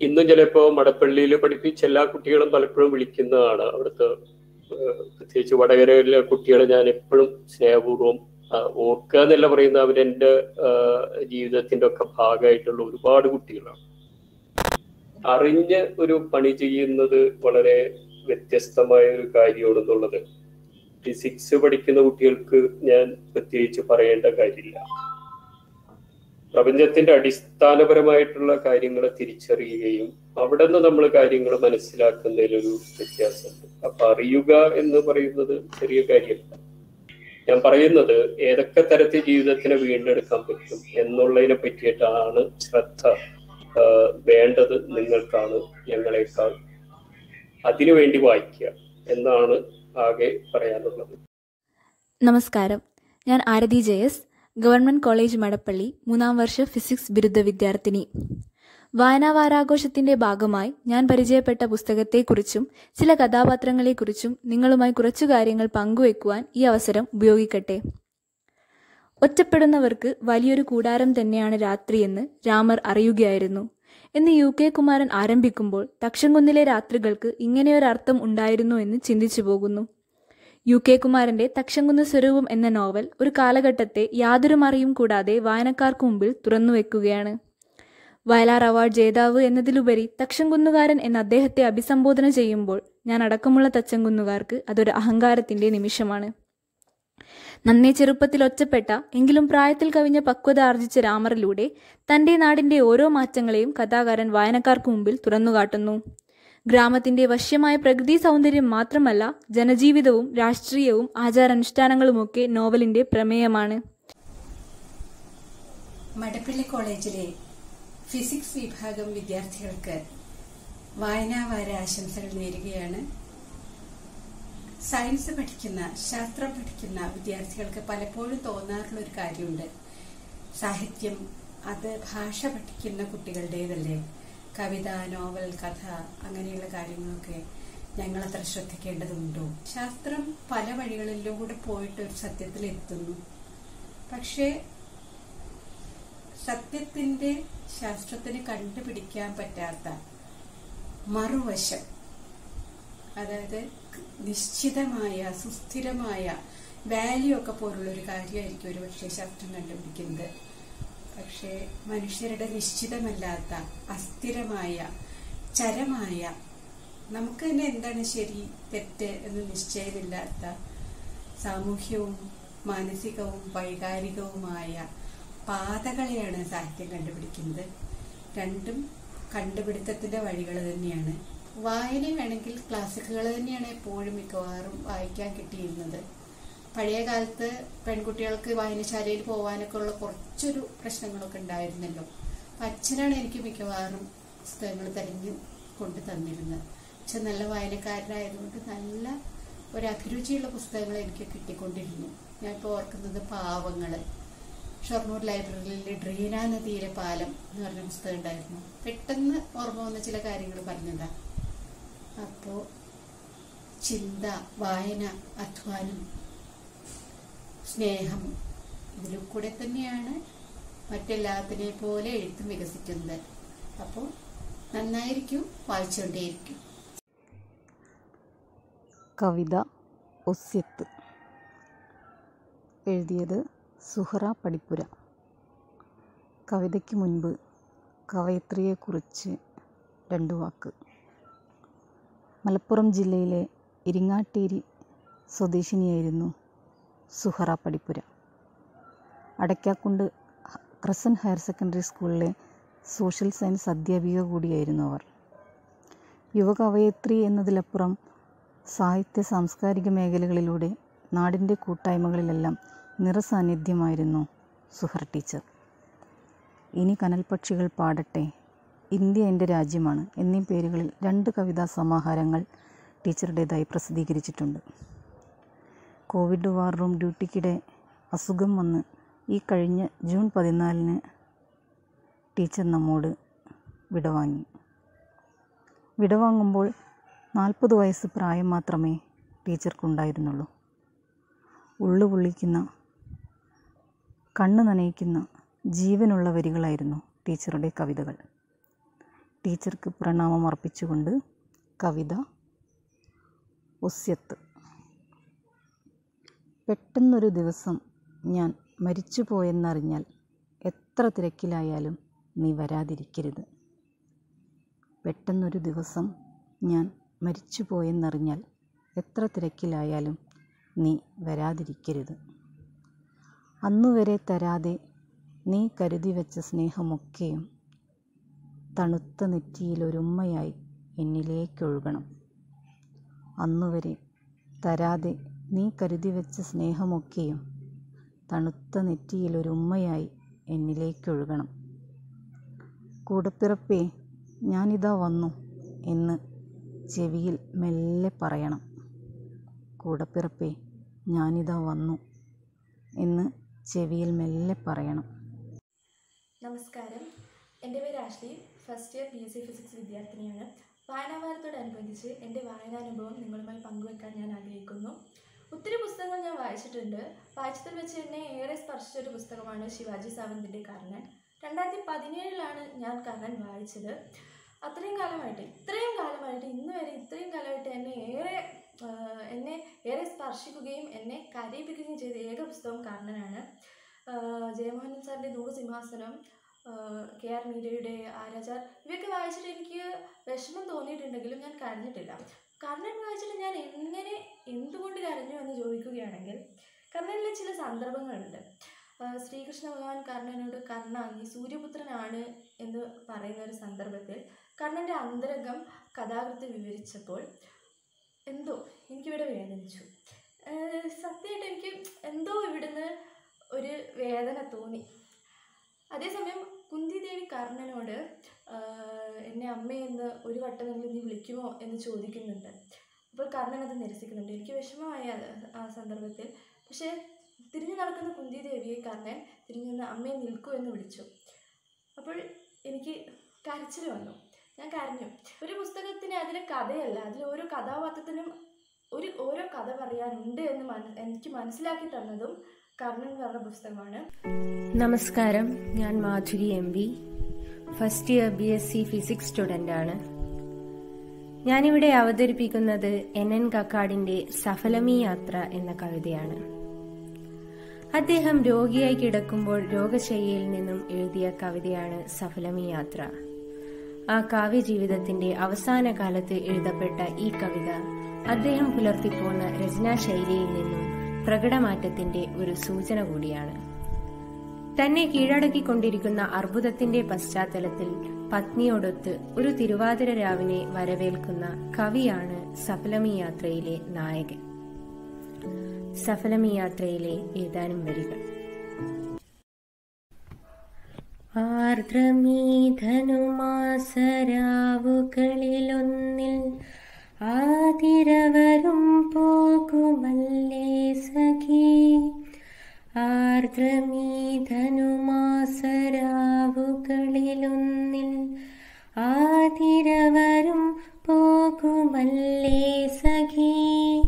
ഇന്നും ചിലപ്പോ മടപ്പള്ളിയിൽ പഠിപ്പിച്ച എല്ലാ കുട്ടികളും പലപ്പോഴും വിളിക്കുന്നതാണ്. അവിടുത്തെ പ്രത്യേകിച്ച് വടകരയിലെ കുട്ടികളെ ഞാൻ എപ്പോഴും സ്നേഹപൂർവം ഓർക്കുക എന്നല്ല പറയുന്ന അവരെന്റെ ജീവിതത്തിന്റെ ഒക്കെ ഭാഗമായിട്ടുള്ള ഒരുപാട് കുട്ടികളാണ്. അറിഞ്ഞ് ഒരു പണി ചെയ്യുന്നത് വളരെ വ്യത്യസ്തമായ ഒരു കാര്യമാണെന്നുള്ളത്. ഫിസിക്സ് പഠിക്കുന്ന കുട്ടികൾക്ക് ഞാൻ പ്രത്യേകിച്ച് പറയേണ്ട കാര്യമില്ല. പ്രപഞ്ചത്തിന്റെ അടിസ്ഥാനപരമായിട്ടുള്ള കാര്യങ്ങളെ തിരിച്ചറിയുകയും അവിടെ നിന്ന് നമ്മൾ കാര്യങ്ങൾ മനസ്സിലാക്കുന്നതിലൊരു വ്യത്യാസമുണ്ട്. അപ്പൊ അറിയുക എന്ന് പറയുന്നത് ചെറിയ കാര്യമല്ല ഞാൻ പറയുന്നത് ഏതൊക്കെ തരത്തിൽ ജീവിതത്തിനെ വീണ്ടെടുക്കാൻ പറ്റും എന്നുള്ളതിനെ പറ്റിയിട്ടാണ് ശ്രദ്ധ വേണ്ടത് നിങ്ങൾക്കാണ് ഞങ്ങളെക്കാൾ. അതിനുവേണ്ടി വായിക്കുക എന്നാണ് ആകെ പറയാനുള്ളത്. നമസ്കാരം. ഞാൻ ആരതി ജയസ്. ഗവൺമെന്റ് കോളേജ് മടപ്പള്ളി മൂന്നാം വർഷ ഫിസിക്സ് ബിരുദ വിദ്യാർത്ഥിനി. വായനാ വാരാഘോഷത്തിന്റെ ഭാഗമായി ഞാൻ പരിചയപ്പെട്ട പുസ്തകത്തെക്കുറിച്ചും ചില കഥാപാത്രങ്ങളെക്കുറിച്ചും നിങ്ങളുമായി കുറച്ചു കാര്യങ്ങൾ പങ്കുവെക്കുവാൻ ഈ അവസരം ഉപയോഗിക്കട്ടെ. ഒറ്റപ്പെടുന്നവർക്ക് വലിയൊരു കൂടാരം തന്നെയാണ് രാത്രിയെന്ന് രാമർ അറിയുകയായിരുന്നു. എന്ന് യു കെ കുമാരൻ ആരംഭിക്കുമ്പോൾ തക്ഷംകുന്നിലെ രാത്രികൾക്ക് ഇങ്ങനെയൊരർത്ഥം ഉണ്ടായിരുന്നു എന്ന് ചിന്തിച്ചു പോകുന്നു യു കെ കുമാരന്റെ തക്ഷംകുന്ന് സ്വരൂപം എന്ന നോവൽ ഒരു കാലഘട്ടത്തെ യാതൊരു മറിയും കൂടാതെ വായനക്കാർക്ക് മുമ്പിൽ തുറന്നുവെക്കുകയാണ് വയലാർ അവാർഡ് ജേതാവ് എന്നതിലുപരി തക്ഷംകുന്നുകാരൻ എന്ന അദ്ദേഹത്തെ അഭിസംബോധന ചെയ്യുമ്പോൾ ഞാൻ അടക്കമുള്ള തച്ചംകുന്നുകാർക്ക് അതൊരു അഹങ്കാരത്തിന്റെ നിമിഷമാണ്. നന്നേ ചെറുപ്പത്തിൽ ഒച്ചപ്പെട്ട എങ്കിലും പ്രായത്തിൽ കവിഞ്ഞ പക്വത ആർജിച്ച രാമറിലൂടെ തന്റെ നാടിന്റെ ഓരോ മാറ്റങ്ങളെയും കഥാകാരൻ വായനക്കാർക്ക് മുമ്പിൽ തുറന്നുകാട്ടുന്നു ഗ്രാമത്തിന്റെ വശ്യമായ പ്രകൃതി സൗന്ദര്യം മാത്രമല്ല ജനജീവിതവും രാഷ്ട്രീയവും ആചാരാനുഷ്ഠാനങ്ങളുമൊക്കെ നോവലിന്റെ പ്രമേയമാണ്. മടപ്പള്ളി കോളേജിലെ ഫിസിക്സ് വിഭാഗം വിദ്യാർത്ഥികൾക്ക് വായനാവാര ആശംസകൾ നേരുകയാണ്. സയൻസ് പഠിക്കുന്ന ശാസ്ത്രം പഠിക്കുന്ന വിദ്യാർത്ഥികൾക്ക് പലപ്പോഴും തോന്നാറുള്ള ഒരു കാര്യമുണ്ട്. സാഹിത്യം അത് ഭാഷ പഠിക്കുന്ന കുട്ടികളുടേതല്ലേ? കവിത നോവൽ കഥ അങ്ങനെയുള്ള കാര്യങ്ങളൊക്കെ ഞങ്ങൾ അത്ര ശ്രദ്ധിക്കേണ്ടതുണ്ടോ? ശാസ്ത്രം പല വഴികളിലും കൂടെ പോയിട്ട് ഒരു സത്യത്തിൽ എത്തുന്നു പക്ഷേ സത്യത്തിന്റെ ശാസ്ത്രത്തിന് കണ്ടുപിടിക്കാൻ പറ്റാത്ത മറുവശം അതായത് നിശ്ചിതമായ സുസ്ഥിരമായ വാല്യൂ ഒക്കെ പോലുള്ള ഒരു കാര്യമായിരിക്കും ഒരു പക്ഷേ ശാസ്ത്രം കണ്ടുപിടിക്കുന്നത്. പക്ഷേ മനുഷ്യരുടെ നിശ്ചിതമല്ലാത്ത അസ്ഥിരമായ ചരമായ നമുക്ക് തന്നെ എന്താണ് ശരി തെറ്റ് എന്ന് നിശ്ചയമില്ലാത്ത സാമൂഹ്യവും മാനസികവും വൈകാരികവുമായ പാതകളെയാണ് സാഹിത്യം കണ്ടുപിടിക്കുന്നത്. രണ്ടും കണ്ടുപിടുത്തത്തിന്റെ വഴികൾ തന്നെയാണ്. വായന വേണമെങ്കിൽ ക്ലാസിക്കുകൾ തന്നെയാണ് എപ്പോഴും മിക്കവാറും വായിക്കാൻ കിട്ടിയിരുന്നത്. പഴയ കാലത്ത് പെൺകുട്ടികൾക്ക് വായനശാലയിൽ പോകാനൊക്കെ ഉള്ള കുറച്ചൊരു പ്രശ്നങ്ങളൊക്കെ ഉണ്ടായിരുന്നല്ലോ. അച്ഛനാണ് എനിക്ക് മിക്കവാറും പുസ്തകങ്ങൾ തെരഞ്ഞു കൊണ്ടു തന്നിരുന്നത്. അച്ഛൻ നല്ല വായനക്കാരനായതുകൊണ്ട് നല്ല ഒരു അഭിരുചിയുള്ള പുസ്തകങ്ങൾ എനിക്ക് കിട്ടിക്കൊണ്ടിരുന്നു. ഞാൻ ഇപ്പോൾ ഓർക്കുന്നത് പാവങ്ങൾ. ഷൊർണൂർ ലൈബ്രറിയിലെ ഡ്രീന നദിയിലെ പാലം എന്ന് പറഞ്ഞ പുസ്തകം ഉണ്ടായിരുന്നു. പെട്ടെന്ന് ഓർമ്മ വന്ന ചില കാര്യങ്ങൾ പറഞ്ഞതാ. അപ്പോൾ ചിന്ത വായന അധ്വാനം സ്നേഹം. ഇതിലും കൂടെ തന്നെയാണ് മറ്റെല്ലാത്തിനെ പോലെ എഴുത്തും വികസിക്കുന്നത്. അപ്പോൾ നന്നായിരിക്കും വായിച്ചുകൊണ്ടേയിരിക്കും. കവിത ഒസ്യത്ത്. എഴുതിയത് സുഹറ പടിപ്പുര. കവിതയ്ക്ക് മുൻപ് കവയത്രിയെക്കുറിച്ച് രണ്ടു വാക്ക്. മലപ്പുറം ജില്ലയിലെ ഇരിങ്ങാട്ടേരി സ്വദേശിനിയായിരുന്നു Suhara പടിപ്പുര Adakkakundu crescent higher secondary സ്കൂളിലെ സോഷ്യൽ സയൻസ് അധ്യാപിക കൂടിയായിരുന്നു അവർ. യുവകവയത്രി എന്നതിലപ്പുറം സാഹിത്യ സാംസ്കാരിക മേഖലകളിലൂടെ നാടിന്റെ കൂട്ടായ്മകളിലെല്ലാം നിറസാന്നിധ്യമായിരുന്നു സുഹർ ടീച്ചർ. ഇനി കനൽപക്ഷികൾ പാടട്ടെ ഇന്ത്യ എന്റെ രാജ്യമാണ് എന്നീ പേരുകളിൽ രണ്ട് കവിതാ സമാഹാരങ്ങൾ ടീച്ചറുടേതായി പ്രസിദ്ധീകരിച്ചിട്ടുണ്ട്. കോവിഡ് വാർ റൂം ഡ്യൂട്ടിക്കിടെ അസുഖം വന്ന് ഈ കഴിഞ്ഞ ജൂൺ പതിനാലിന് ടീച്ചർ നമ്മോട് വിടവാങ്ങി. വിടവാങ്ങുമ്പോൾ നാൽപ്പത് വയസ്സ് പ്രായം മാത്രമേ ടീച്ചർക്കുണ്ടായിരുന്നുള്ളൂ. ഉള്ളു പൊള്ളിക്കുന്ന കണ്ണ് നനയിക്കുന്ന ജീവനുള്ള വരികളായിരുന്നു ടീച്ചറുടെ കവിതകൾ. ടീച്ചർക്ക് പ്രണാമം അർപ്പിച്ചുകൊണ്ട് കവിത ഒസ്യത്ത് പെട്ടെന്നൊരു ദിവസം ഞാൻ മരിച്ചു പോയെന്നറിഞ്ഞാൽ എത്ര തിരക്കിലായാലും നീ വരാതിരിക്കരുത്. പെട്ടെന്നൊരു ദിവസം ഞാൻ മരിച്ചു പോയെന്നറിഞ്ഞാൽ എത്ര തിരക്കിലായാലും നീ വരാതിരിക്കരുത്. അന്നുവരെ തരാതെ നീ കരുതി വെച്ച സ്നേഹമൊക്കെയും തണുത്ത നെറ്റിയിലൊരുമ്മയായി എന്നിലേക്കൊഴുകണം. അന്നുവരെ തരാതെ നീ കരുതി വെച്ച സ്നേഹമൊക്കെയും തണുത്ത നെറ്റിയിലൊരുമ്മയായി എന്നിലേക്കൊഴുകണം. കൂടപ്പിറപ്പേ ഞാനിതാ വന്നു എന്ന് ചെവിയിൽ മെല്ലെ പറയണം. കൂടപ്പിറപ്പേ ഞാനിതാ വന്നു എന്ന് ചെവിയിൽ മെല്ലെ പറയണം. നമസ്കാരം. എന്റെ പേര് Ashley. First year B S C physics വിദ്യാർത്ഥിനിയാണ്. വായനാവാരത്തോടനുബന്ധിച്ച് എന്റെ വായനാനുഭവം നിങ്ങളുമായി പങ്കുവെക്കാൻ ഞാൻ ആഗ്രഹിക്കുന്നു. ഒത്തിരി പുസ്തകങ്ങൾ ഞാൻ വായിച്ചിട്ടുണ്ട്. വായിച്ചതിൽ വെച്ച് എന്നെ ഏറെ സ്പർശിച്ച ഒരു പുസ്തകമാണ് ശിവാജി സാവന്തിന്റെ കർണൻ. രണ്ടായിരത്തി പതിനേഴിലാണ് ഞാൻ കർണൻ വായിച്ചത്. അത്രയും കാലമായിട്ട് ഇത്രയും കാലമായിട്ട് ഇന്ന് വരെ ഇത്രയും കാലമായിട്ട് എന്നെ ഏറെ എന്നെ ഏറെ സ്പർശിക്കുകയും എന്നെ കരയിപ്പിക്കുകയും ചെയ്ത ഏക പുസ്തകം കർണനാണ്. ജയമോഹൻ സാറിന്റെ ദൂരസിംഹാസനം കെ ആർ മീരയുടെ ആരാചാർ ഇവയൊക്കെ വായിച്ചിട്ട് എനിക്ക് വിഷമം തോന്നിയിട്ടുണ്ടെങ്കിലും ഞാൻ കരഞ്ഞിട്ടില്ല. കർണൻ വായിച്ചിട്ട് ഞാൻ എങ്ങനെ എന്തുകൊണ്ട് കരഞ്ഞു എന്ന് ചോദിക്കുകയാണെങ്കിൽ കർണനിലെ ചില സന്ദർഭങ്ങളുണ്ട്. ശ്രീകൃഷ്ണ ഭഗവാൻ കർണനോട് കർണ നീ സൂര്യപുത്രനാണ് എന്ന് പറയുന്ന ഒരു സന്ദർഭത്തിൽ കർണന്റെ അന്തരംഗം കഥാകൃത്ത് വിവരിച്ചപ്പോൾ എന്തോ എനിക്കിവിടെ വേദനിച്ചു. സത്യമായിട്ട് എനിക്ക് എന്തോ ഇവിടുന്ന് ഒരു വേദന തോന്നി. അതേസമയം കുന്തി ദേവി കർണനോട് എന്നെ അമ്മയെന്ന് ഒരു വട്ടമെങ്കിലും നീ വിളിക്കുമോ എന്ന് ചോദിക്കുന്നുണ്ട്. അപ്പോൾ കർണൻ അത് നിരസിക്കുന്നുണ്ട്. എനിക്ക് വിഷമമായ ആ സന്ദർഭത്തിൽ. പക്ഷേ തിരിഞ്ഞു നടക്കുന്ന കുന്തി ദേവിയെ കർണൻ തിരിഞ്ഞു നിന്ന് അമ്മയെ നിൽക്കൂ എന്ന് വിളിച്ചു. അപ്പോൾ എനിക്ക് കരച്ചിൽ വന്നു. ഞാൻ കരഞ്ഞു. ഒരു പുസ്തകത്തിന് അതിലെ കഥയല്ല അതിൽ ഓരോ കഥാപാത്രത്തിനും ഒരു ഓരോ കഥ പറയാനുണ്ട് എന്ന് മന എനിക്ക് മനസ്സിലാക്കി തന്നതും കർണൻ പറഞ്ഞ പുസ്തകമാണ്. നമസ്കാരം. ഞാൻ Madhuri M V. First year B S C physics student ആണ്. ഞാനിവിടെ അവതരിപ്പിക്കുന്നത് എൻ എൻ കക്കാടിന്റെ സഫലമീ യാത്ര എന്ന കവിതയാണ്. അദ്ദേഹം രോഗിയായി കിടക്കുമ്പോൾ രോഗശയ്യയിൽ നിന്നും എഴുതിയ കവിതയാണ് സഫലമീ യാത്ര. ആ കാവ്യജീവിതത്തിന്റെ അവസാന കാലത്ത് എഴുതപ്പെട്ട ഈ കവിത അദ്ദേഹം പുലർത്തിപ്പോന്ന രചനാശൈലിയിൽ നിന്നും പ്രകടമാറ്റത്തിന്റെ ഒരു സൂചന കൂടിയാണ്. തന്നെ കീഴടക്കിക്കൊണ്ടിരിക്കുന്ന അർബുദത്തിന്റെ പശ്ചാത്തലത്തിൽ പത്നിയോടൊത്ത് ഒരു തിരുവാതിര രാവിനെ വരവേൽക്കുന്ന കവിയാണ് സഫലമി യാത്രയിലെ നായകൻ. സഫലമി യാത്രയിലെ ഏതാനും വരികൾ. ആർദ്രമീധനുമാസരാവുകളിലൊന്നിൽ ആതിരവരും പോകുമല്ലേ സഖി? ആർദ്രമീധനുമാസരാവുകളിലൊന്നിൽ ആതിരവരും പോകുമല്ലേ സഖി?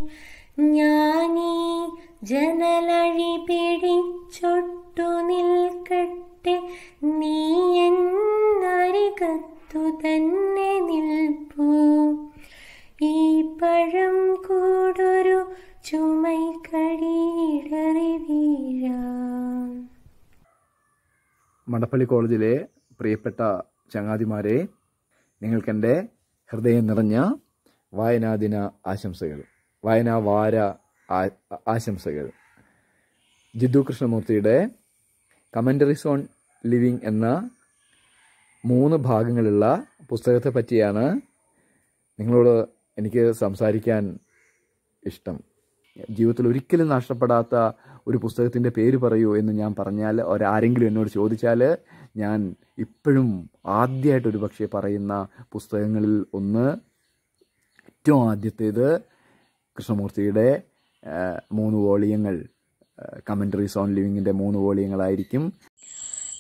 ഞാനീ ജനലഴി പിടിച്ചൊട്ടു നിൽക്കട്ടെ നീ എന്നരികത്തു തന്നെ നിൽപ്പൂ. ഈ പഴം കൂടൊരു ചുമൈക്കടിയിടറി വീഴാം. മടപ്പള്ളി കോളേജിലെ പ്രിയപ്പെട്ട ചങ്ങാതിമാരെ നിങ്ങൾക്കെന്റെ ഹൃദയം നിറഞ്ഞ വായനാദിന ആശംസകൾ വായനാ വാര ആശംസകൾ. ജിദ്ദു കൃഷ്ണമൂർത്തിയുടെ കമന്ററി ഓൺ ലിവിങ് എന്ന മൂന്ന് ഭാഗങ്ങളുള്ള പുസ്തകത്തെ പറ്റിയാണ് നിങ്ങളോട് എനിക്ക് സംസാരിക്കാൻ ഇഷ്ടം. ജീവിതത്തിൽ ഒരിക്കലും നഷ്ടപ്പെടാത്ത ഒരു പുസ്തകത്തിന്റെ പേര് പറയൂ എന്ന് ഞാൻ പറഞ്ഞാൽ ഒരാരെങ്കിലും എന്നോട് ചോദിച്ചാൽ ഞാൻ ഇപ്പോഴും ആദ്യമായിട്ട് ഒരു പക്ഷേ പറയുന്ന പുസ്തകങ്ങളിൽ ഒന്ന് ഏറ്റവും ആദ്യത്തേത് കൃഷ്ണമൂർത്തിയുടെ മൂന്ന് വോളിയങ്ങൾ. കമന്ററീസ് ഓൺ ലിവിങ്ങിന്റെ മൂന്ന് വോളിയങ്ങളായിരിക്കും.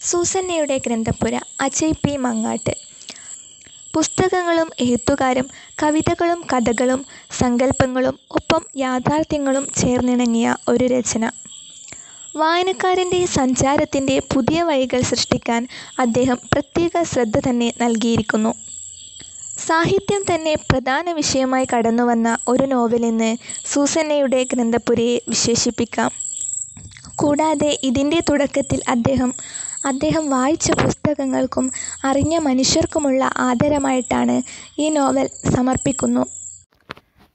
സൂസന്നയുടെ ഗ്രന്ഥപ്പുര അജയ് പി മങ്ങാട്ട്. പുസ്തകങ്ങളും എഴുത്തുകാരും കവിതകളും കഥകളും സങ്കല്പങ്ങളും ഒപ്പം യാഥാർത്ഥ്യങ്ങളും ചേർന്നിണങ്ങിയ ഒരു രചന. വായനക്കാരന്റെ സഞ്ചാരത്തിന്റെ പുതിയ വഴികൾ സൃഷ്ടിക്കാൻ അദ്ദേഹം പ്രത്യേക ശ്രദ്ധ തന്നെ നൽകിയിരിക്കുന്നു. സാഹിത്യം തന്നെ പ്രധാന വിഷയമായി കടന്നുവന്ന ഒരു നോവലെന്ന് സൂസന്നയുടെ ഗ്രന്ഥപുരയെ വിശേഷിപ്പിക്കാം. കൂടാതെ ഇതിന്റെ തുടക്കത്തിൽ അദ്ദേഹം അദ്ദേഹം വായിച്ച പുസ്തകങ്ങൾക്കും അറിഞ്ഞ മനുഷ്യർക്കുമുള്ള ആദരമായിട്ടാണ് ഈ നോവൽ സമർപ്പിക്കുന്നു.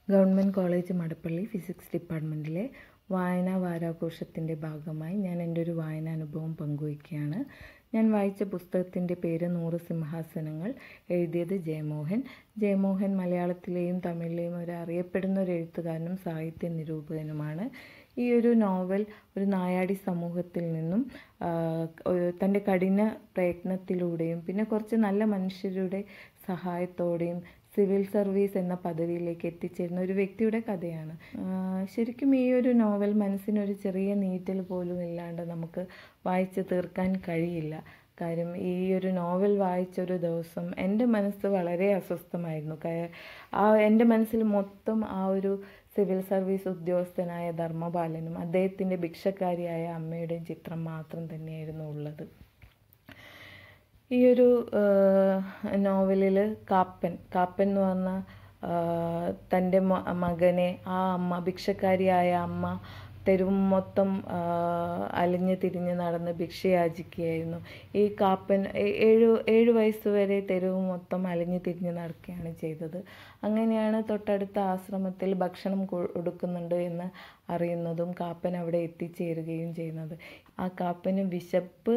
ഗവൺമെന്റ് കോളേജ് മടപ്പള്ളി ഫിസിക്സ് ഡിപ്പാർട്ട്മെന്റിലെ വായനാ വാരാഘോഷത്തിന്റെ ഭാഗമായി ഞാൻ എന്റെ ഒരു വായനാനുഭവം പങ്കുവയ്ക്കുകയാണ്. ഞാൻ വായിച്ച പുസ്തകത്തിന്റെ പേര് നൂറ് സിംഹാസനങ്ങൾ എഴുതിയത് ജയമോഹൻ. ജയമോഹൻ മലയാളത്തിലെയും തമിഴിലെയും ഒരു അറിയപ്പെടുന്ന ഒരു എഴുത്തുകാരനും സാഹിത്യ നിരൂപകനുമാണ്. ഈ ഒരു നോവൽ ഒരു നായാടി സമൂഹത്തിൽ നിന്നും തന്റെ കഠിന പ്രയത്നത്തിലൂടെയും പിന്നെ കുറച്ച് നല്ല മനുഷ്യരുടെ സഹായത്തോടെയും സിവിൽ സർവീസ് എന്ന പദവിയിലേക്ക് എത്തിച്ചേരുന്ന ഒരു വ്യക്തിയുടെ കഥയാണ്. ശരിക്കും ഈ ഒരു നോവൽ മനസ്സിനൊരു ചെറിയ നീറ്റൽ പോലും ഇല്ലാണ്ട് നമുക്ക് വായിച്ച് തീർക്കാൻ കഴിയില്ല. കാര്യം ഈ ഒരു നോവൽ വായിച്ച ഒരു ദിവസം എന്റെ മനസ്സ് വളരെ അസ്വസ്ഥമായിരുന്നു. ആ എന്റെ മനസ്സിൽ മൊത്തം ആ ഒരു സിവിൽ സർവീസ് ഉദ്യോഗസ്ഥനായ ധർമ്മപാലനും അദ്ദേഹത്തിന്റെ ഭിക്ഷക്കാരിയായ അമ്മയുടെയും ചിത്രം മാത്രം തന്നെയായിരുന്നു ഉള്ളത്. ഈ ഒരു നോവലിൽ കാപ്പൻ കാപ്പൻ എന്ന് പറഞ്ഞ തന്റെ മകനെ ആ അമ്മ ഭിക്ഷക്കാരിയായ അമ്മ തെരുവ് മൊത്തം അലിഞ്ഞു തിരിഞ്ഞ് നടന്ന് ഭിക്ഷയാചിക്കുകയായിരുന്നു. ഈ കാപ്പൻ ഏഴ് ഏഴു വയസ്സ് വരെ തെരുവ് മൊത്തം അലഞ്ഞ് തിരിഞ്ഞ് നടക്കുകയാണ് ചെയ്തത്. അങ്ങനെയാണ് തൊട്ടടുത്ത ആശ്രമത്തിൽ ഭക്ഷണം കൊടുക്കുന്നുണ്ട് എന്ന് അറിയുന്നതും കാപ്പൻ അവിടെ എത്തിച്ചേരുകയും ചെയ്യുന്നത്. ആ കാപ്പന് വിശപ്പ്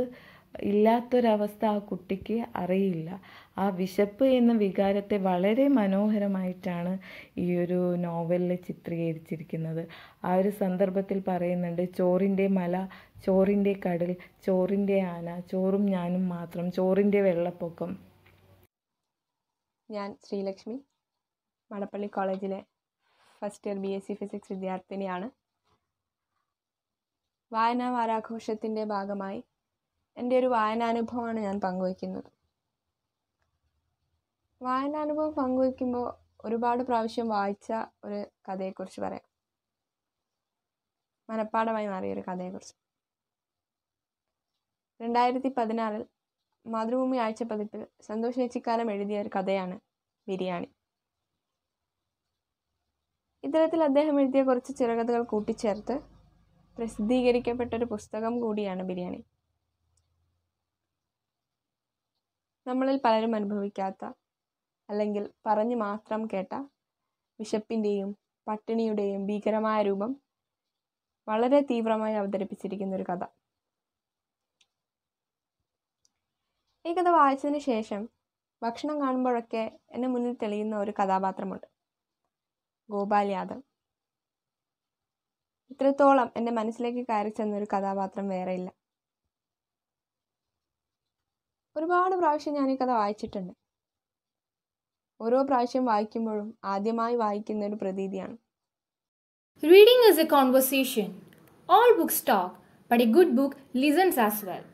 ഇല്ലാത്തൊരവസ്ഥ ആ കുട്ടിക്ക് അറിയില്ല. ആ വിശപ്പ് എന്ന വികാരത്തെ വളരെ മനോഹരമായിട്ടാണ് ഈ ഒരു നോവലിൽ ചിത്രീകരിച്ചിരിക്കുന്നത്. ആ ഒരു സന്ദർഭത്തിൽ പറയുന്നുണ്ട് ചോറിന്റെ മല ചോറിന്റെ കടൽ ചോറിന്റെ ആന ചോറും ഞാനും മാത്രം ചോറിന്റെ വെള്ളപ്പൊക്കം. ഞാൻ ശ്രീലക്ഷ്മി മണപ്പള്ളി കോളേജിലെ first year B S C physics വിദ്യാർത്ഥിനിയാണ്. വായനാ വാരാഘോഷത്തിന്റെ ഭാഗമായി എന്റെ ഒരു വായനാനുഭവമാണ് ഞാൻ പങ്കുവയ്ക്കുന്നത്. വായനാനുഭവം പങ്കുവയ്ക്കുമ്പോൾ ഒരുപാട് പ്രാവശ്യം വായിച്ച ഒരു കഥയെക്കുറിച്ച് പറയാം. മനഃപ്പാടമായി മാറിയ ഒരു കഥയെക്കുറിച്ച്. രണ്ടായിരത്തി പതിനാറിൽ മാതൃഭൂമി ആഴ്ച പതിപ്പിൽ സന്തോഷ് ചേച്ചിക്കാലം എഴുതിയ ഒരു കഥയാണ് ബിരിയാണി. ഇത്തരത്തിൽ അദ്ദേഹം എഴുതിയ കുറച്ച് ചെറുകഥകൾ കൂട്ടിച്ചേർത്ത് പ്രസിദ്ധീകരിക്കപ്പെട്ട ഒരു പുസ്തകം കൂടിയാണ് ബിരിയാണി. നമ്മളിൽ പലരും അനുഭവിക്കാത്ത അല്ലെങ്കിൽ പറഞ്ഞു മാത്രം കേട്ട വിശപ്പിന്റെയും പട്ടിണിയുടെയും ഭീകരമായ രൂപം വളരെ തീവ്രമായി അവതരിപ്പിച്ചിരിക്കുന്ന ഒരു കഥ. ഈ കഥ വായിച്ചതിന് ശേഷം ഭക്ഷണം കാണുമ്പോഴൊക്കെ എന്നെ മുന്നിൽ തെളിയുന്ന ഒരു കഥാപാത്രമുണ്ട്. ഗോപാൽ യാദവ്. ഇത്രത്തോളം എന്റെ മനസ്സിലേക്ക് കയറി ചെന്നൊരു കഥാപാത്രം വേറെയില്ല. ഒരുപാട് പ്രാവശ്യം ഞാൻ ഈ കഥ വായിച്ചിട്ടുണ്ട് ഓരോ പ്രാവശ്യം വായിക്കുമ്പോഴും ആദ്യമായി വായിക്കുന്ന ഒരു പ്രതീതിയാണ് Reading is a conversation. All books talk, but a good book listens as well.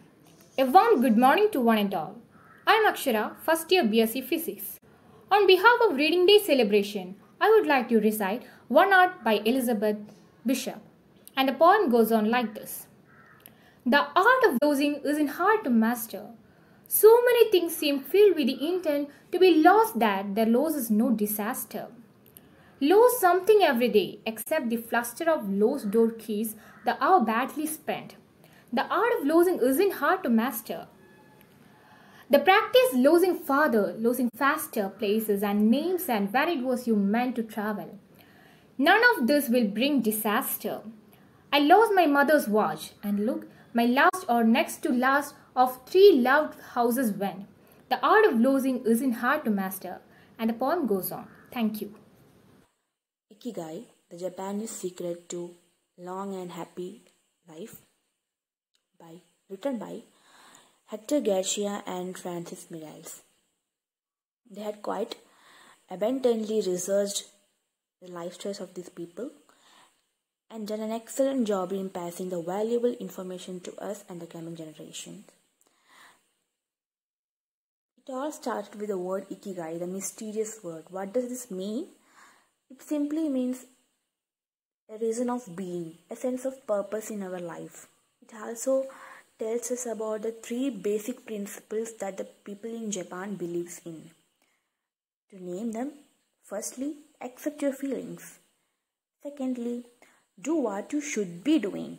A warm good morning to one and all. I'm Akshara, first year BSc Physics. On behalf of Reading Day celebration, I would like to recite one art by Elizabeth Bishop. And the poem goes on like this The art of losing isn't hard to master. so many things seem filled with the intent to be lost that their loss is no disaster. Lose something every day except the fluster of lost door keys the hour badly spent. The art of losing isn't hard to master. The practice losing farther, losing faster places and names and where it was you meant to travel. None of this will bring disaster. I lost my mother's watch and look, my last or next to last of three loved houses when. The art of losing isn't hard to master. And the poem goes on. Thank you. Ikigai, the Japanese secret to long and happy life, by written by Hector Garcia and Francis Miralles. They had quite abundantly researched the lifestyles of these people and done an excellent job in passing the valuable information to us and the coming generations. It all started with the word ikigai, the mysterious word. What does this mean? It simply means a reason of being, a sense of purpose in our life. It also tells us about the three basic principles that the people in Japan believes in. To name them, firstly, accept your feelings. Secondly, do what you should be doing.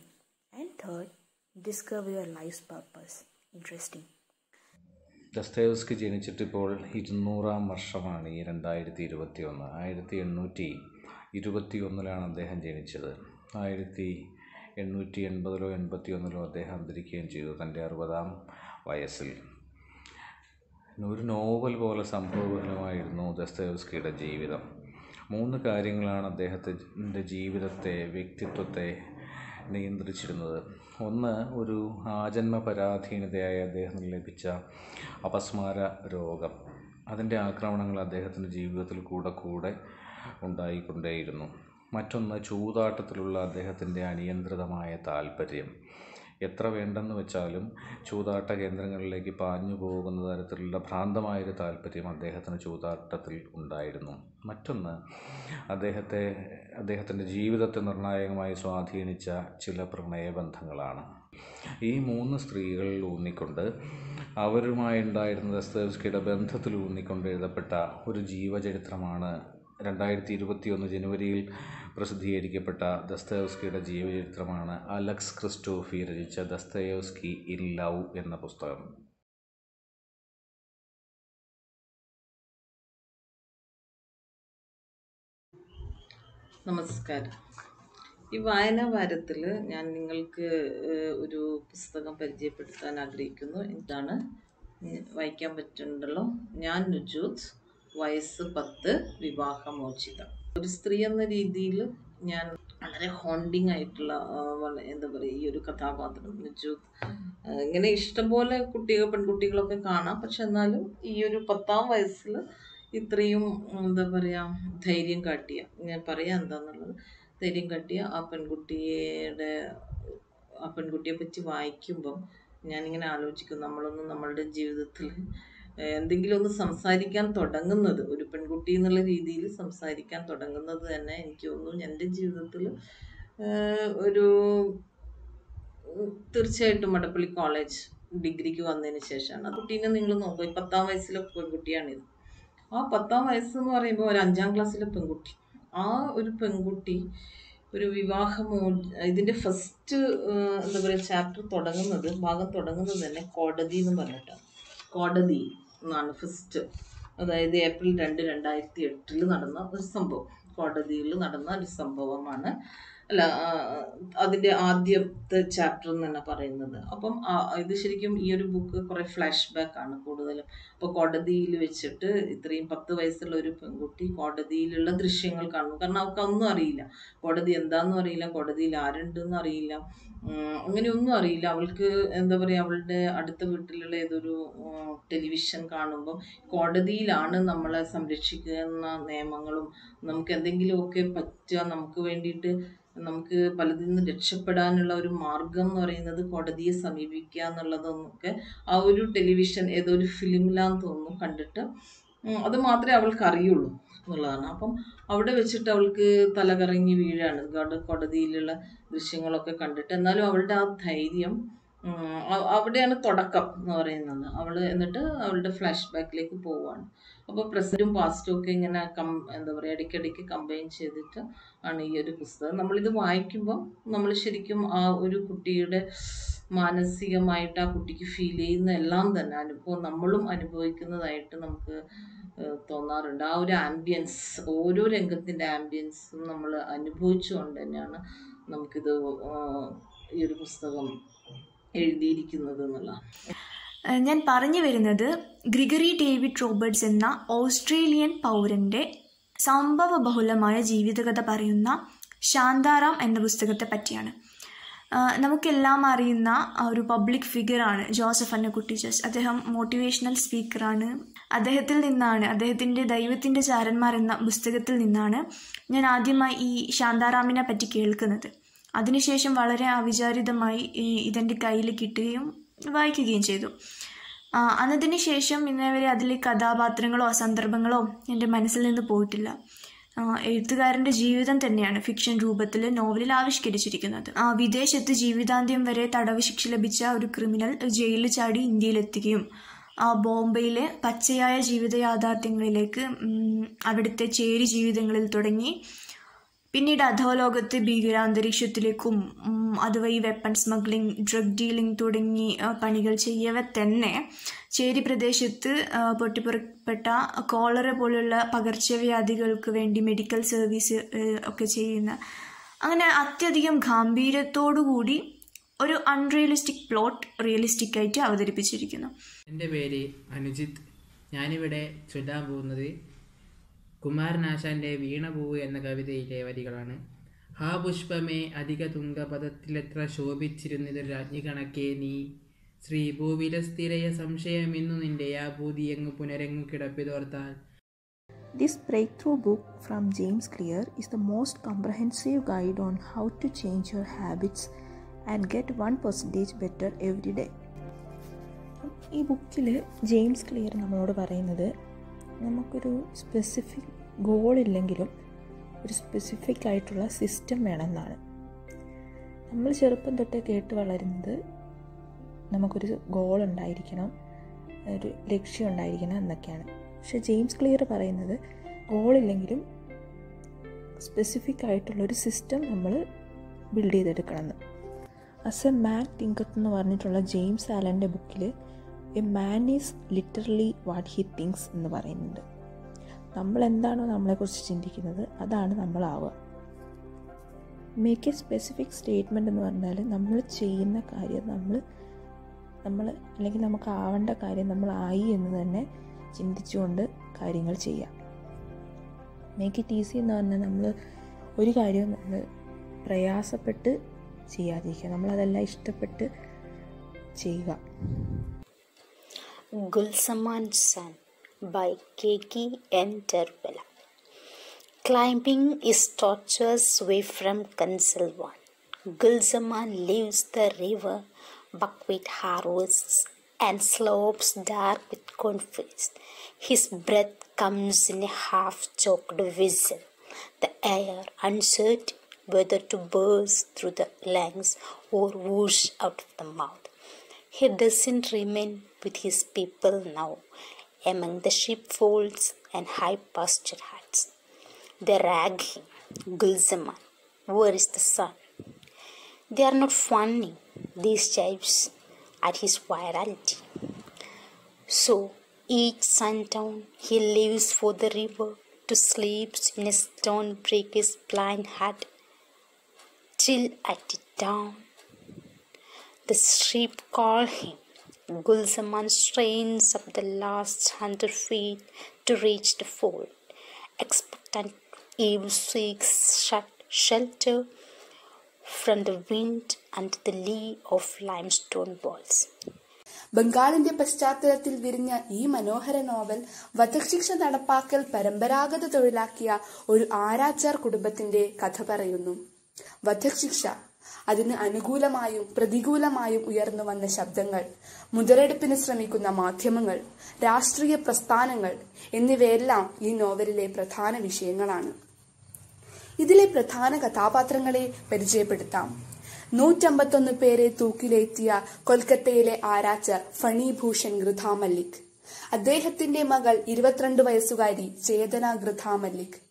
And third, discover your life's purpose. Interesting. Dostoevsky ജനിച്ചിട്ടിപ്പോൾ ഇരുന്നൂറാം വർഷമാണ് ഈ രണ്ടായിരത്തി ഇരുപത്തി ഒന്ന് ആയിരത്തി എണ്ണൂറ്റി ഇരുപത്തി ഒന്നിലാണ് അദ്ദേഹം ജനിച്ചത്. ആയിരത്തി എണ്ണൂറ്റി എൺപതിലോ എൺപത്തി ഒന്നിലോ അദ്ദേഹം അന്തരിക്കുകയും ചെയ്തു തന്റെ അറുപതാം വയസ്സിൽ. ഒരു നോവൽ പോലെ സംഭവബഹലമായിരുന്നു ദസ്തേവ്സ്കിയുടെ ജീവിതം. മൂന്ന് കാര്യങ്ങളാണ് അദ്ദേഹത്തിന്റെ ജീവിതത്തെ വ്യക്തിത്വത്തെ നിയന്ത്രിച്ചിരുന്നത്. ഒന്ന് ഒരു ആജന്മ പരാധീനതയായി അദ്ദേഹത്തിന് ലഭിച്ച അപസ്മാര രോഗം. അതിന്റെ ആക്രമണങ്ങൾ അദ്ദേഹത്തിന്റെ ജീവിതത്തിൽ കൂടെ കൂടെ ഉണ്ടായിക്കൊണ്ടേയിരുന്നു. മറ്റൊന്ന് ചൂതാട്ടത്തിലുള്ള അദ്ദേഹത്തിന്റെ അനിയന്ത്രിതമായ താല്പര്യം എത്ര വേണ്ടെന്ന് വെച്ചാലും ചൂതാട്ട കേന്ദ്രങ്ങളിലേക്ക് പാഞ്ഞു പോകുന്ന തരത്തിലുള്ള ഭ്രാന്തമായൊരു താല്പര്യം അദ്ദേഹത്തിന് ചൂതാട്ടത്തിൽ ഉണ്ടായിരുന്നു. മറ്റൊന്ന് അദ്ദേഹത്തെ അദ്ദേഹത്തിന്റെ ജീവിതത്തെ നിർണായകമായി സ്വാധീനിച്ച ചില പ്രണയബന്ധങ്ങളാണ് ഈ മൂന്ന് സ്ത്രീകളിൽ ഊന്നിക്കൊണ്ട് അവരുമായി ഉണ്ടായിരുന്ന ദസ്തേവ്സ്കിയുടെ ബന്ധത്തിൽ ഊന്നിക്കൊണ്ട് എഴുതപ്പെട്ട ഒരു ജീവചരിത്രമാണ് രണ്ടായിരത്തി ഇരുപത്തിയൊന്ന് ജനുവരിയിൽ പ്രസിദ്ധീകരിക്കപ്പെട്ട ദസ്തയോസ്കിയുടെ ജീവചരിത്രമാണ് അലക്സ് ക്രിസ്റ്റോഫി രചിച്ച ദസ്തയോസ്കി ഇൻ ലവ് എന്ന പുസ്തകം. നമസ്കാരം. ഈ വായനാ വാരത്തിൽ ഞാൻ നിങ്ങൾക്ക് ഒരു പുസ്തകം പരിചയപ്പെടുത്താൻ ആഗ്രഹിക്കുന്നു. ഇതാണ് വായിക്കാൻ പറ്റുന്നുണ്ടല്ലോ. ഞാൻ നുജൂത്ത് വയസ്സ് പത്ത് വിവാഹമോചിതം. ഒരു സ്ത്രീ എന്ന രീതിയിൽ ഞാൻ വളരെ ഹോണ്ടിങ് ആയിട്ടുള്ള എന്താ പറയുക ഈ ഒരു കഥാപാത്രം. നുജൂത്ത് ആ, ഇങ്ങനെ ഇഷ്ടംപോലെ കുട്ടികൾ പെൺകുട്ടികളൊക്കെ കാണാം. പക്ഷെ എന്നാലും ഈ ഒരു പത്താം വയസ്സിൽ ഇത്രയും എന്താ പറയുക ധൈര്യം കാട്ടിയ ഞാൻ പറയാം എന്താന്നുള്ളത് ധൈര്യം കാട്ടിയ ആ പെൺകുട്ടിയുടെ ആ പെൺകുട്ടിയെ പറ്റി വായിക്കുമ്പം ഞാനിങ്ങനെ ആലോചിക്കും നമ്മളൊന്നും നമ്മളുടെ ജീവിതത്തിൽ എന്തെങ്കിലും ഒന്ന് സംസാരിക്കാൻ തുടങ്ങുന്നത്. ഒരു പെൺകുട്ടി എന്നുള്ള രീതിയിൽ സംസാരിക്കാൻ തുടങ്ങുന്നത് തന്നെ എനിക്ക് തോന്നുന്നു എന്റെ ജീവിതത്തിൽ ഒരു തീർച്ചയായിട്ടും മടപ്പള്ളി കോളേജ് ഡിഗ്രിക്ക് വന്നതിന് ശേഷമാണ്. ആ കുട്ടീനെ നിങ്ങൾ നോക്കുക ഈ പത്താം വയസ്സിലെ പെൺകുട്ടിയാണിത്. ആ പത്താം വയസ്സ് എന്ന് പറയുമ്പോൾ ഒരു അഞ്ചാം ക്ലാസ്സിലെ പെൺകുട്ടി. ആ ഒരു പെൺകുട്ടി ഒരു വിവാഹമോ ഇതിന്റെ ഫസ്റ്റ് എന്താ പറയുക ചാപ്റ്റർ തുടങ്ങുന്നത് ഭാഗം തുടങ്ങുന്നത് തന്നെ കോടതി എന്ന് പറഞ്ഞിട്ടാണ്. കോടതി. എന്നാണ് ഫസ്റ്റ് അതായത് ഏപ്രിൽ രണ്ട് രണ്ടായിരത്തി എട്ടിൽ നടന്ന ഒരു സംഭവം. കോടതിയിൽ നടന്ന ഒരു സംഭവമാണ്. അല്ല അതിന്റെ ആദ്യത്തെ ചാപ്റ്റർ എന്ന് തന്നെ പറയുന്നത്. അപ്പം ഇത് ശരിക്കും ഈ ഒരു ബുക്ക് കുറേ ഫ്ലാഷ് ബാക്ക് ആണ് കൂടുതലും. അപ്പോൾ കോടതിയിൽ വെച്ചിട്ട് ഇത്രയും പത്ത് വയസ്സുള്ള ഒരു പെൺകുട്ടി കോടതിയിലുള്ള ദൃശ്യങ്ങൾ കാണുന്നു. കാരണം അവർക്ക് ഒന്നും അറിയില്ല. കോടതി എന്താണെന്നും അറിയില്ല കോടതിയിൽ ആരുണ്ടെന്നും അറിയില്ല. അങ്ങനെയൊന്നും അറിയില്ല. അവൾക്ക് എന്താ പറയുക അവളുടെ അടുത്ത വീട്ടിലുള്ള ഏതൊരു ടെലിവിഷൻ കാണുമ്പം കോടതിയിലാണ് നമ്മളെ സംരക്ഷിക്കുന്ന നിയമങ്ങളും നമുക്ക് എന്തെങ്കിലുമൊക്കെ പറ്റുക നമുക്ക് വേണ്ടിയിട്ട് നമുക്ക് പലതിൽ നിന്ന് രക്ഷപ്പെടാനുള്ള ഒരു മാർഗം എന്ന് പറയുന്നത് കോടതിയെ സമീപിക്കുക എന്നുള്ളതൊക്കെ ആ ഒരു ടെലിവിഷൻ ഏതോ ഒരു ഫിലിമിലാന്ന് തോന്നുന്നു കണ്ടിട്ട്. അത് മാത്രമേ അവൾക്ക് അറിയുള്ളൂ എന്നുള്ളതാണ്. അപ്പം അവിടെ വെച്ചിട്ട് അവൾക്ക് തലകറങ്ങി വീഴാണ്. കോട- കോടതിയിലുള്ള ദൃശ്യങ്ങളൊക്കെ കണ്ടിട്ട്. എന്നാലും അവളുടെ ആ ധൈര്യം അവിടെയാണ് തുടക്കം എന്ന് പറയുന്നത്. അവൾ എന്നിട്ട് അവളുടെ ഫ്ലാഷ് ബാക്കിലേക്ക് പോവുകയാണ് അപ്പോൾ പ്രസന്റും പാസ്റ്റും ഒക്കെ ഇങ്ങനെ കം എന്താ പറയുക ഇടയ്ക്കിടയ്ക്ക് കമ്പൈൻ ചെയ്തിട്ട് ആണ് ഈ ഒരു പുസ്തകം. നമ്മളിത് വായിക്കുമ്പോൾ നമ്മൾ ശരിക്കും ആ ഒരു കുട്ടിയുടെ മാനസികമായിട്ട് ആ കുട്ടിക്ക് ഫീൽ ചെയ്യുന്ന എല്ലാം തന്നെ അനുഭവം നമ്മളും അനുഭവിക്കുന്നതായിട്ട് നമുക്ക് തോന്നാറുണ്ട്. ആ ഒരു ആംബിയൻസ് ഓരോ രംഗത്തിന്റെ ആംബിയൻസും നമ്മൾ അനുഭവിച്ചുകൊണ്ട് തന്നെയാണ് നമുക്കിത് ഈ ഒരു പുസ്തകം എഴുതിയിരിക്കുന്നത് എന്നുള്ളതാണ് ഞാൻ പറഞ്ഞു വരുന്നത് ഗ്രിഗറി ഡേവിഡ് റോബർട്ട്സ് എന്ന ഓസ്ട്രേലിയൻ പൗരന്റെ സംഭവ ബഹുലമായ ജീവിതകഥ പറയുന്ന ശാന്താറാം എന്ന പുസ്തകത്തെ പറ്റിയാണ്. നമുക്കെല്ലാം അറിയുന്ന ഒരു പബ്ലിക് ഫിഗറാണ് ജോസഫ് അന്നക്കുട്ടി ജോസ്. അദ്ദേഹം മോട്ടിവേഷണൽ സ്പീക്കറാണ്. അദ്ദേഹത്തിൽ നിന്നാണ് അദ്ദേഹത്തിന്റെ ദൈവത്തിന്റെ ചാരന്മാർ എന്ന പുസ്തകത്തിൽ നിന്നാണ് ഞാൻ ആദ്യമായി ഈ ശാന്താറാമിനെ പറ്റി കേൾക്കുന്നത്. അതിനുശേഷം വളരെ അവിചാരിതമായി ഇതെന്റെ കയ്യിൽ കിട്ടുകയും വായിക്കുകയും ചെയ്തു. അന്നതിന് ശേഷം ഇന്നേവരെ അതിലെ കഥാപാത്രങ്ങളോ സന്ദർഭങ്ങളോ എന്റെ മനസ്സിൽ നിന്ന് പോയിട്ടില്ല. എഴുത്തുകാരന്റെ ജീവിതം തന്നെയാണ് ഫിക്ഷൻ രൂപത്തിൽ നോവലിൽ ആവിഷ്കരിച്ചിരിക്കുന്നത്. വിദേശത്ത് ജീവിതാന്ത്യം വരെ തടവ് ശിക്ഷ ലഭിച്ച ഒരു ക്രിമിനൽ ജയിലിൽ ചാടി ഇന്ത്യയിലെത്തുകയും ബോംബെയിലെ പച്ചയായ ജീവിത യാഥാർത്ഥ്യങ്ങളിലേക്ക് അവിടുത്തെ ചേരി ജീവിതങ്ങളിൽ തുടങ്ങി പിന്നീട് അധോലോകത്ത് ഭീകരാന്തരീക്ഷത്തിലേക്കും അതുവഴി വെപ്പൺ സ്മഗ്ലിംഗ് ഡ്രഗ് ഡീലിംഗ് തുടങ്ങി പണികൾ ചെയ്യവെ തന്നെ ചേരി പ്രദേശത്ത് പൊട്ടിപ്പുറപ്പെട്ട കോളറ പോലുള്ള പകർച്ചവ്യാധികൾക്ക് വേണ്ടി മെഡിക്കൽ സർവീസ് ഒക്കെ ചെയ്യുന്ന അങ്ങനെ അത്യധികം ഗാംഭീര്യത്തോടുകൂടി ഒരു അൺറിയലിസ്റ്റിക് പ്ലോട്ട് റിയലിസ്റ്റിക് ആയിട്ട് അവതരിപ്പിച്ചിരിക്കുന്നു. എന്റെ പേര് അനുജിത്ത്. ഞാനിവിടെ ചൊല്ലാൻ പോകുന്നത് കുമാരനാശാന്റെ വീണപൂവ് എന്ന കവിതയിലെ വരികളാണ്. ഹാ പുഷ്പമേ അധിക തുങ്കപഥത്തിലെത്ര ശോഭിച്ചിരുന്നിതൊരു രാജ്ഞി കണക്കേ നീ. ശ്രീ ഭൂവിലസ്ഥിരയ സംശയമെന്നു നിന്റെ ആ ഭൂതി എങ്ങു പുനരെങ്ങു കിടപ്പിതോർത്താൽ This breakthrough book from James Clear is the most comprehensive guide on how to change your habits and get 1% better every day. ഈ ബുക്കിൽ ജെയിംസ് ക്ലിയർ നമ്മളോട് പറയുന്നത് നമുക്കൊരു സ്പെസിഫിക് ഗോളില്ലെങ്കിലും ഒരു സ്പെസിഫിക് ആയിട്ടുള്ള സിസ്റ്റം വേണമെന്നാണ്. നമ്മൾ ചെറുപ്പം തൊട്ടേ കേട്ട് വളരുന്നത് നമുക്കൊരു ഗോൾ ഉണ്ടായിരിക്കണം ഒരു ലക്ഷ്യം ഉണ്ടായിരിക്കണം എന്നൊക്കെയാണ്. പക്ഷേ ജെയിംസ് ക്ലിയർ പറയുന്നത് ഗോളില്ലെങ്കിലും സ്പെസിഫിക് ആയിട്ടുള്ള ഒരു സിസ്റ്റം നമ്മൾ ബിൽഡ് ചെയ്തെടുക്കണമെന്ന് അസ് എ മാക് തിങ്കത്ത് എന്ന് പറഞ്ഞിട്ടുള്ള ജെയിംസ് ആലന്റെ ബുക്കിൽ a man is literally what he thinks എന്ന് പറയുന്നുണ്ട്. നമ്മൾ എന്താണോ നമ്മളെക്കുറിച്ച് ചിന്തിക്കുന്നത് അതാണ് നമ്മളാവുക. മേക്ക് എ സ്പെസിഫിക് സ്റ്റേറ്റ്മെന്റ് എന്ന് പറഞ്ഞാൽ നമ്മൾ ചെയ്യുന്ന കാര്യം നമ്മൾ നമ്മൾ അല്ലെങ്കിൽ നമുക്ക് ആവേണ്ട കാര്യം നമ്മളായി എന്ന് തന്നെ ചിന്തിച്ചുകൊണ്ട് കാര്യങ്ങൾ ചെയ്യാം മേക്ക് ഇറ്റ് ഈസി എന്ന് പറഞ്ഞാൽ നമ്മൾ ഒരു കാര്യവും നമ്മൾ പ്രയാസപ്പെട്ട് ചെയ്യാതിരിക്കുക. നമ്മളതെല്ലാം ഇഷ്ടപ്പെട്ട് ചെയ്യുക. Gulsaman Sun by K.K. N. Terbela. Climbing is tortuous way from Kansalwan. Gulsaman leaves the river buckwheat harvests and slopes dark with confidence. His breath comes in a half-choked whistle, the air uncertain whether to burst through the lungs or whoosh out of the mouth. He doesn't remain with his people now among the sheepfolds and high pasture huts. They rag Gulzaman, where is the sun? They are not funny, these jibes, at his virality. So each sundown he leaves for the river to sleep in a stone break his blind hut till at the dawn the sheep call him. Gulzaman strains up the last hundred feet to reach the fort. Expectant Eve seeks shut shelter from the wind and the lee of limestone walls. ബംഗാളിന്റെ പശ്ചാത്തലത്തിൽ വിരിഞ്ഞ ഈ മനോഹര novel വധശിക്ഷ നടപ്പാക്കൽ പരമ്പരാഗത തൊഴിലാക്കിയ ഒരു ആരാച്ചാർ കുടുംബത്തിന്റെ കഥ പറയുന്നു വധശിക്ഷ അതിന് അനുകൂലമായും പ്രതികൂലമായും ഉയർന്നു വന്ന ശബ്ദങ്ങൾ മുതലെടുപ്പിന് ശ്രമിക്കുന്ന മാധ്യമങ്ങൾ രാഷ്ട്രീയ പ്രസ്ഥാനങ്ങൾ എന്നിവയെല്ലാം ഈ നോവലിലെ പ്രധാന വിഷയങ്ങളാണ്. ഇതിലെ പ്രധാന കഥാപാത്രങ്ങളെ പരിചയപ്പെടുത്താം. നൂറ്റമ്പത്തൊന്ന് പേരെ തൂക്കിലേറ്റിയ കൊൽക്കത്തയിലെ ആരാച്ചർ ഫണീഭൂഷൺ ഗൃഥാ മല്ലിക് അദ്ദേഹത്തിന്റെ മകൾ ഇരുപത്തിരണ്ട് വയസ്സുകാരി ചേതന ഗൃഥാ മല്ലിക്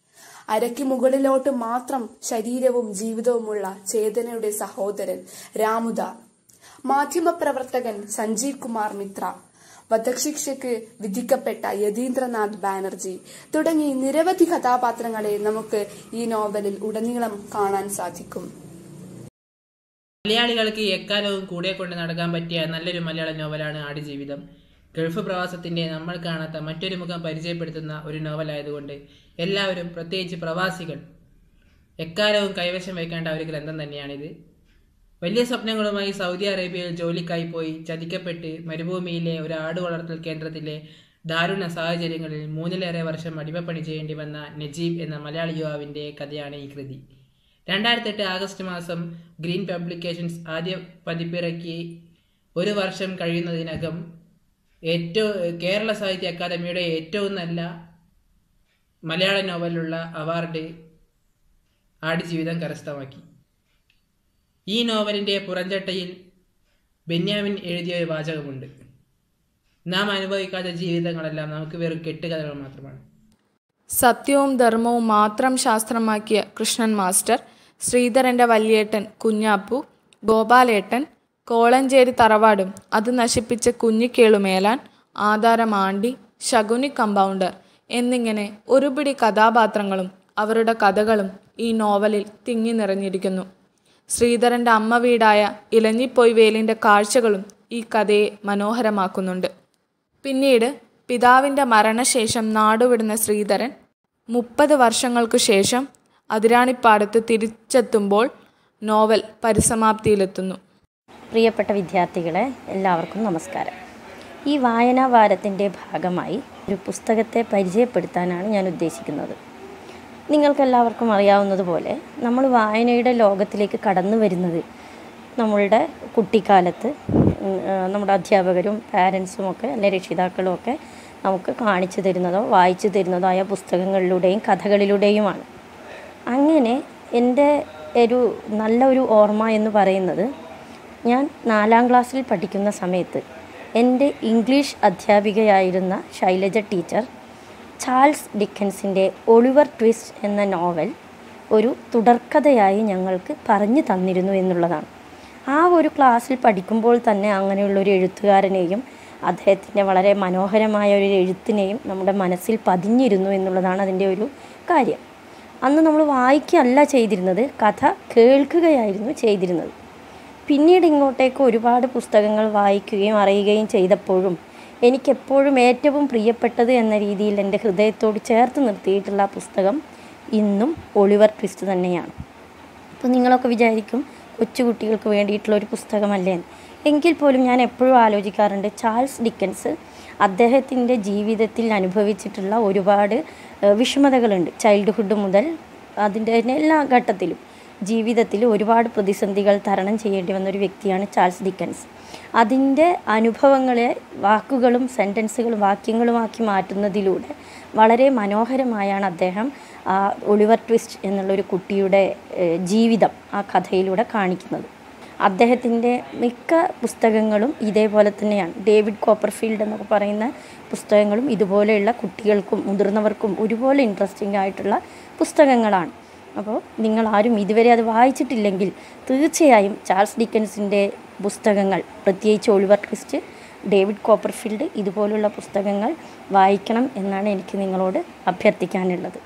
അരയ്ക്ക് മുകളിലോട്ട് മാത്രം ശരീരവും ജീവിതവുമുള്ള ചേതനയുടെ സഹോദരൻ രാമുദ. മാധ്യമപ്രവർത്തകൻ സഞ്ജീവ് കുമാർ മിത്ര. വധശിക്ഷയ്ക്ക് വിധിക്കപ്പെട്ട യതീന്ദ്രനാഥ് ബാനർജി തുടങ്ങി നിരവധി കഥാപാത്രങ്ങളെ നമുക്ക് ഈ നോവലിൽ ഉടനീളം കാണാൻ സാധിക്കും. മലയാളികൾക്ക് എക്കാലവും കൂടെ കൊണ്ട് നടക്കാൻ പറ്റിയ നല്ലൊരു മലയാള നോവലാണ് ആടുജീവിതം. ഗൾഫ് പ്രവാസത്തിന്റെ നമ്മൾ കാണാത്ത മറ്റൊരു മുഖം പരിചയപ്പെടുത്തുന്ന ഒരു നോവലായതുകൊണ്ട് എല്ലാവരും പ്രത്യേകിച്ച് പ്രവാസികൾ. എക്കാലവും കൈവശം വയ്ക്കേണ്ട ഒരു ഗ്രന്ഥം തന്നെയാണിത്. വലിയ സ്വപ്നങ്ങളുമായി സൗദി അറേബ്യയിൽ ജോലിക്കായി പോയി ചതിക്കപ്പെട്ട് മരുഭൂമിയിലെ ഒരു ആട് വളർത്തൽ കേന്ദ്രത്തിലെ ദാരുണ സാഹചര്യങ്ങളിൽ മൂന്നിലേറെ വർഷം അടിമപ്പണി ചെയ്യേണ്ടി വന്ന നജീബ് എന്ന മലയാളി യുവാവിന്റെ കഥയാണ് ഈ കൃതി. രണ്ടായിരത്തെട്ട് ആഗസ്റ്റ് മാസം ഗ്രീൻ പബ്ലിക്കേഷൻസ് ആദ്യ പതിപ്പിറക്കി ഒരു വർഷം കഴിയുന്നതിനകം ഏറ്റവും കേരള സാഹിത്യ അക്കാദമിയുടെ ഏറ്റവും നല്ല മലയാള നോവലിലുള്ള അവാർഡ് ആടുജീവിതം കരസ്ഥമാക്കി. ഈ നോവലിന്റെ പുറംചട്ടയിൽ ബെന്യാമിൻ എഴുതിയ ഒരു വാചകമുണ്ട്. നാം അനുഭവിക്കാത്ത ജീവിതങ്ങളെല്ലാം നമുക്ക് വെറും കെട്ടുകഥകൾ മാത്രമാണ്. സത്യവും ധർമ്മവും മാത്രം ശാസ്ത്രമാക്കിയ കൃഷ്ണൻ മാസ്റ്റർ ശ്രീധരന്റെ വല്യേട്ടൻ കുഞ്ഞാപ്പു ഗോപാലേട്ടൻ കോളഞ്ചേരി തറവാടും അത് നശിപ്പിച്ച കുഞ്ഞിക്കേളുമേലാൻ ആധാരം ആണ്ടി ശകുനി കമ്പൗണ്ടർ എന്നിങ്ങനെ ഒരുപിടി കഥാപാത്രങ്ങളും അവരുടെ കഥകളും ഈ നോവലിൽ തിങ്ങി നിറഞ്ഞിരിക്കുന്നു. ശ്രീധരന്റെ അമ്മ വീടായ ഇലഞ്ഞിപ്പൊയ്വേലിന്റെ കാഴ്ചകളും ഈ കഥയെ മനോഹരമാക്കുന്നുണ്ട്. പിന്നീട് പിതാവിന്റെ മരണശേഷം നാടുവിടുന്ന ശ്രീധരൻ മുപ്പത് വർഷങ്ങൾക്കു ശേഷം അതിരാണിപ്പാടത്ത് തിരിച്ചെത്തുമ്പോൾ നോവൽ പരിസമാപ്തിയിലെത്തുന്നു. പ്രിയപ്പെട്ട വിദ്യാർത്ഥികളെ എല്ലാവർക്കും നമസ്കാരം. ഈ വായനാ വാരത്തിന്റെ ഭാഗമായി ഒരു പുസ്തകത്തെ പരിചയപ്പെടുത്താനാണ് ഞാൻ ഉദ്ദേശിക്കുന്നത്. നിങ്ങൾക്കെല്ലാവർക്കും അറിയാവുന്നതുപോലെ നമ്മൾ വായനയുടെ ലോകത്തിലേക്ക് കടന്നു വരുന്നത് നമ്മളുടെ കുട്ടിക്കാലത്ത് നമ്മുടെ അധ്യാപകരും പാരൻസും ഒക്കെ അല്ലെ രക്ഷിതാക്കളും ഒക്കെ നമുക്ക് കാണിച്ചു തരുന്നതോ വായിച്ചു തരുന്നതോ ആയ പുസ്തകങ്ങളിലൂടെയും കഥകളിലൂടെയുമാണ്. അങ്ങനെ എന്റെ ഒരു നല്ല ഒരു ഓർമ്മ എന്ന് പറയുന്നത് ഞാൻ നാലാം ക്ലാസ്സിൽ പഠിക്കുന്ന സമയത്ത് എന്റെ ഇംഗ്ലീഷ് അധ്യാപികയായിരുന്ന ശൈലജ ടീച്ചർ ചാൾസ് ഡിക്കൻസിന്റെ ഒളിവർ ട്വിസ്റ്റ് എന്ന നോവൽ ഒരു തുടർക്കഥയായി ഞങ്ങൾക്ക് പറഞ്ഞു തന്നിരുന്നു എന്നുള്ളതാണ്. ആ ഒരു ക്ലാസ്സിൽ പഠിക്കുമ്പോൾ തന്നെ അങ്ങനെയുള്ള ഒരു എഴുത്തുകാരനെയും അദ്ദേഹത്തിന്റെ വളരെ മനോഹരമായ ഒരു എഴുത്തിനെയും നമ്മുടെ മനസ്സിൽ പതിഞ്ഞിരുന്നു എന്നുള്ളതാണ് അതിന്റെ ഒരു കാര്യം. അന്ന് നമ്മൾ വായിക്കുകയല്ല ചെയ്തിരുന്നത് കഥ കേൾക്കുകയായിരുന്നു ചെയ്തിരുന്നത്. പിന്നീട് ഇങ്ങോട്ടേക്ക് ഒരുപാട് പുസ്തകങ്ങൾ വായിക്കുകയും അറിയുകയും ചെയ്തപ്പോഴും എനിക്കെപ്പോഴും ഏറ്റവും പ്രിയപ്പെട്ടത് എന്ന രീതിയിൽ എന്റെ ഹൃദയത്തോട് ചേർത്ത് നിർത്തിയിട്ടുള്ള പുസ്തകം ഇന്നും ഒളിവർ ട്വിസ്റ്റ് തന്നെയാണ്. അപ്പോൾ നിങ്ങളൊക്കെ വിചാരിക്കും കൊച്ചുകുട്ടികൾക്ക് വേണ്ടിയിട്ടുള്ള ഒരു പുസ്തകമല്ലേ. എങ്കിൽ പോലും ഞാൻ എപ്പോഴും ആലോചിക്കാറുണ്ട് ചാൾസ് ഡിക്കൻസ് അദ്ദേഹത്തിന്റെ ജീവിതത്തിൽ അനുഭവിച്ചിട്ടുള്ള ഒരുപാട് വിഷമതകളുണ്ട്. ചൈൽഡ്ഹുഡ് മുതൽ അതിന്റെ എല്ലാ ഘട്ടത്തിലും. ജീവിതത്തിൽ ഒരുപാട് പ്രതിസന്ധികൾ തരണം ചെയ്യേണ്ടി വന്ന ഒരു വ്യക്തിയാണ് ചാൾസ് ഡിക്കൻസ്. അതിന്റെ അനുഭവങ്ങളെ വാക്കുകളും സെന്റൻസുകളും വാക്യങ്ങളുമാക്കി മാറ്റുന്നതിലൂടെ വളരെ മനോഹരമായാണ് അദ്ദേഹം ഒളിവർ ട്വിസ്റ്റ് എന്നുള്ളൊരു കുട്ടിയുടെ ജീവിതം ആ കഥയിലൂടെ കാണിക്കുന്നത്. അദ്ദേഹത്തിന്റെ മിക്ക പുസ്തകങ്ങളും ഇതേപോലെ തന്നെയാണ്. ഡേവിഡ് കോപ്പർഫീൽഡ് എന്നൊക്കെ പറയുന്ന പുസ്തകങ്ങളും ഇതുപോലെയുള്ള കുട്ടികൾക്കും മുതിർന്നവർക്കും ഒരുപോലെ ഇൻട്രസ്റ്റിംഗ് ആയിട്ടുള്ള പുസ്തകങ്ങളാണ്. അപ്പോൾ നിങ്ങളാരും ഇതുവരെ അത് വായിച്ചിട്ടില്ലെങ്കിൽ തീർച്ചയായും ചാൾസ് ഡിക്കൻസിന്റെ പുസ്തകങ്ങൾ പ്രത്യേകിച്ച് ഒളിവർ ക്രിസ്റ്റ് ഡേവിഡ് കോപ്പർഫീൽഡ് ഇതുപോലുള്ള പുസ്തകങ്ങൾ വായിക്കണം എന്നാണ് എനിക്ക് നിങ്ങളോട് അഭ്യർത്ഥിക്കാനുള്ളത്.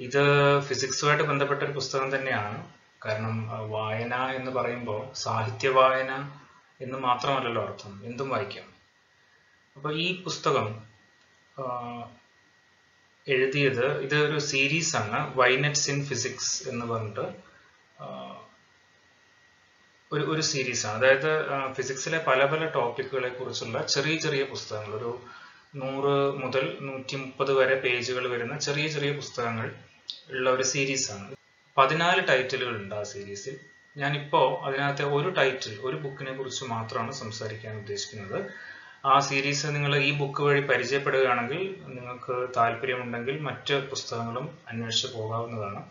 ഇത് ഫിസിക്സുമായിട്ട് ബന്ധപ്പെട്ട ഒരു പുസ്തകം തന്നെയാണ്. കാരണം വായന എന്ന് പറയുമ്പോൾ സാഹിത്യ വായന എന്ന് മാത്രമല്ലല്ലോ അർത്ഥം. എന്തും വായിക്കാം. അപ്പോൾ ഈ പുസ്തകം എഴുതിയത് ഇത് ഒരു സീരീസ് ആണ് വൈനറ്റ്സ് ഇൻ ഫിസിക്സ് എന്ന് പറഞ്ഞിട്ട് ഒരു ഒരു സീരീസ് ആണ്. അതായത് ഫിസിക്സിലെ പല പല ടോപ്പിക്കുകളെ കുറിച്ചുള്ള ചെറിയ ചെറിയ പുസ്തകങ്ങൾ ഒരു നൂറ് മുതൽ നൂറ്റി മുപ്പത് വരെ പേജുകൾ വരുന്ന ചെറിയ ചെറിയ പുസ്തകങ്ങൾ ഉള്ള ഒരു സീരീസ് ആണ്. പതിനാല് ടൈറ്റിലുകൾ ഉണ്ട് ആ സീരീസിൽ ഞാനിപ്പോ അതിനകത്തെ ഒരു ടൈറ്റിൽ ഒരു ബുക്കിനെ കുറിച്ച് മാത്രമാണ് സംസാരിക്കാൻ ഉദ്ദേശിക്കുന്നത്. ആ സീരീസ് നിങ്ങൾ ഈ ബുക്ക് വഴി പരിചയപ്പെടുകയാണെങ്കിൽ നിങ്ങൾക്ക് താല്പര്യമുണ്ടെങ്കിൽ മറ്റ് പുസ്തകങ്ങളും അന്വേഷിച്ച് പോകാവുന്നതാണ്.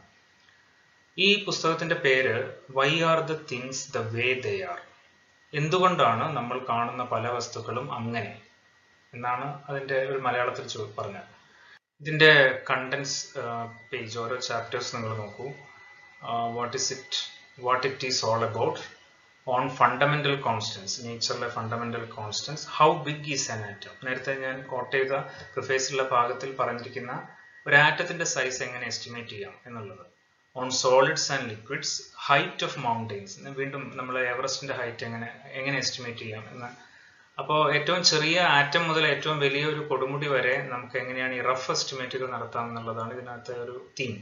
ഈ പുസ്തകത്തിന്റെ പേര് why are the things the way they are എന്തുകൊണ്ടാണ് നമ്മൾ കാണുന്ന പല വസ്തുക്കളും അങ്ങനെ? എന്നാണ് അതിന്റെ ഒരു മലയാളത്തിൽ പറഞ്ഞത്. ഇതിന്റെ കണ്ടൻസ് പേജ് ഓരോ ചാപ്റ്റേഴ്സ് നിങ്ങൾ നോക്കൂ. What is it what it is all about on fundamental constants നേച്ചറിലെ fundamental constants how big is an atom നേരത്തെ ഞാൻ കോട്ട് ചെയ്ത പ്രിഫേസിലുള്ള ഭാഗത്തിൽ പറഞ്ഞിരിക്കുന്ന ഒരു ആറ്റത്തിന്റെ സൈസ് എങ്ങനെ എസ്റ്റിമേറ്റ് ചെയ്യാം എന്നുള്ളത്. On solids and liquids height of mountains വീണ്ടും നമ്മൾ എവറസ്റ്റിന്റെ ഹൈറ്റ് എങ്ങനെ എങ്ങനെ എസ്റ്റിമേറ്റ് ചെയ്യാം എന്ന്. അപ്പോൾ ഏറ്റവും ചെറിയ ആറ്റം മുതൽ ഏറ്റവും വലിയ ഒരു കൊടുമുടി വരെ നമുക്ക് എങ്ങനെയാണ് ഈ റഫ് എസ്റ്റിമേറ്റുകൾ നടത്താം എന്നുള്ളതാണ് ഇതിനകത്തെ ഒരു തീം